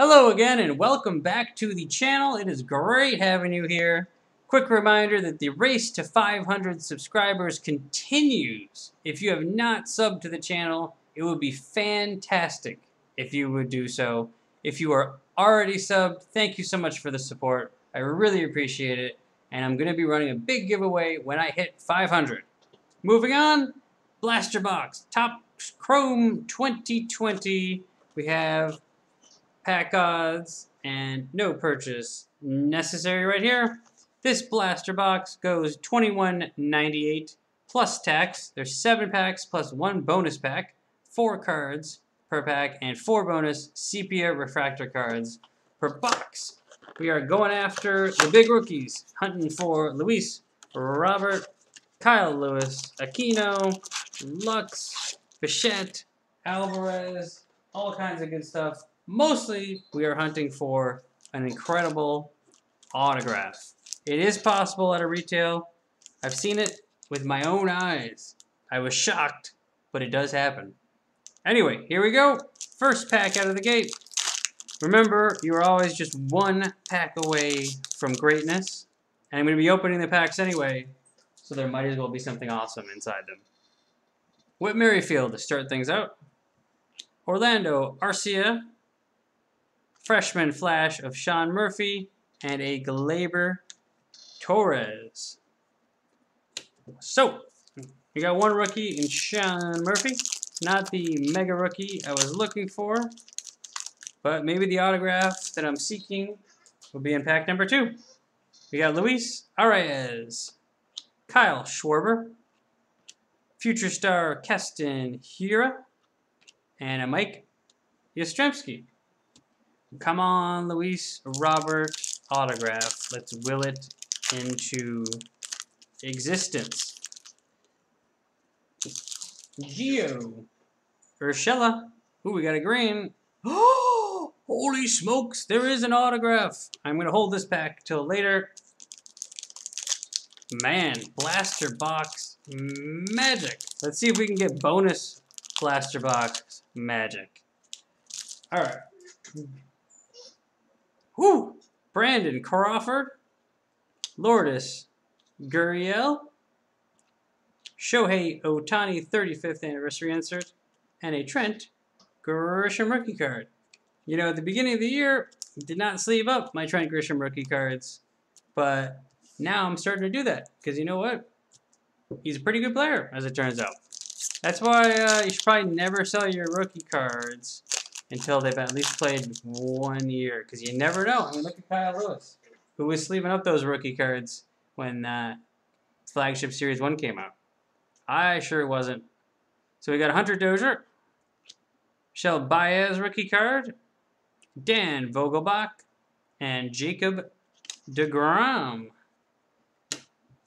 Hello again and welcome back to the channel. It is great having you here. Quick reminder that the race to 500 subscribers continues. If you have not subbed to the channel, it would be fantastic if you would do so. If you are already subbed, thank you so much for the support. I really appreciate it. And I'm going to be running a big giveaway when I hit 500. Moving on, Blaster Box, Topps Chrome 2020. We have pack odds, and no purchase necessary right here. This blaster box goes $21.98 plus tax. There's seven packs plus one bonus pack, four cards per pack, and four bonus sepia refractor cards per box. We are going after the big rookies, hunting for Luis, Robert, Kyle Lewis, Aquino, Lux, Bichette, Alvarez, all kinds of good stuff. Mostly, we are hunting for an incredible autograph. It is possible at a retail. I've seen it with my own eyes. I was shocked, but it does happen. Anyway, here we go. First pack out of the gate. Remember, you are always just one pack away from greatness. And I'm going to be opening the packs anyway, so there might as well be something awesome inside them. Whit Merrifield to start things out. Orlando Arcia freshman flash of Sean Murphy, and a Gleyber Torres. So, we got one rookie in Sean Murphy. Not the mega rookie I was looking for, but maybe the autograph that I'm seeking will be in pack number two. We got Luis Arraez, Kyle Schwarber, future star Keston Hiura, and a Mike Yastrzemski. Come on, Luis Robert autograph. Let's will it into existence. Gio. Urshela. Ooh, we got a green. Oh, holy smokes, there is an autograph. I'm going to hold this pack till later. Man, blaster box magic. Let's see if we can get bonus blaster box magic. All right. Whoo! Brandon Crawford, Lourdes Gurriel, Shohei Ohtani 35th anniversary insert, and a Trent Grisham rookie card. You know, at the beginning of the year, did not sleeve up my Trent Grisham rookie cards, but now I'm starting to do that because you know what? He's a pretty good player, as it turns out. That's why uh, you should probably never sell your rookie cards until they've at least played one year. Because you never know. I mean, look at Kyle Lewis, who was sleeving up those rookie cards when uh, Flagship Series 1 came out. I sure wasn't. So we got Hunter Dozier, Shell Baez rookie card, Dan Vogelbach, and Jacob DeGrom.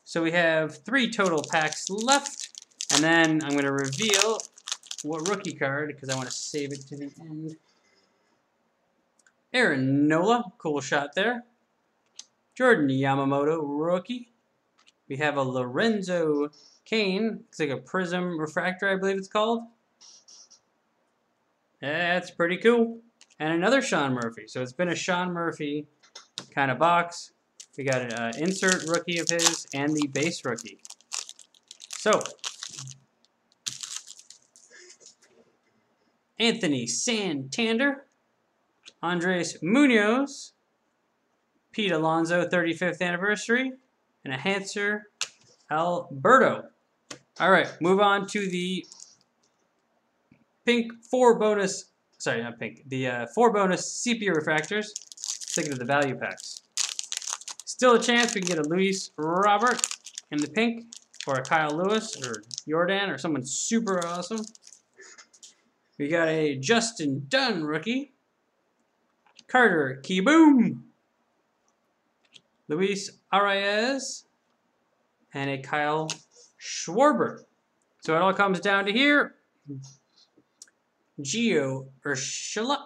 So we have three total packs left. And then I'm going to reveal what rookie card because I want to save it to the end. Aaron Nola, cool shot there. Jordan Yamamoto, rookie. We have a Lorenzo Cain. It's like a prism refractor, I believe it's called. That's pretty cool. And another Sean Murphy. So it's been a Sean Murphy kind of box. We got an uh, insert rookie of his and the base rookie. So, Anthony Santander, Andres Munoz, Pete Alonso 35th anniversary, and a Hanser Alberto. All right, move on to the pink four bonus, sorry, not pink, the uh, four bonus sepia refractors. Thinking of the value packs. Still a chance we can get a Luis Robert in the pink, or a Kyle Lewis, or Jordan, or someone super awesome. We got a Justin Dunn rookie. Carter Kieboom. Luis Arraez. And a Kyle Schwarber. So it all comes down to here. Gio Urshela.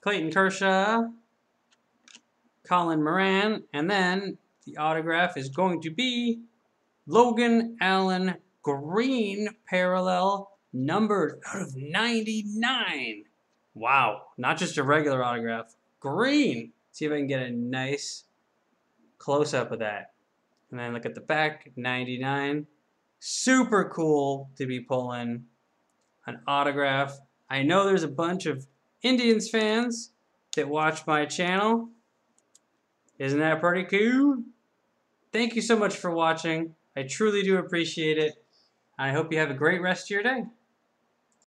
Clayton Kershaw. Colin Moran. And then the autograph is going to be Logan Allen Green Parallel numbered out of 99. Wow, not just a regular autograph. Green. See if I can get a nice close up of that. And then look at the back, 99. Super cool to be pulling an autograph. I know there's a bunch of Indians fans that watch my channel. Isn't that pretty cool? Thank you so much for watching. I truly do appreciate it. I hope you have a great rest of your day.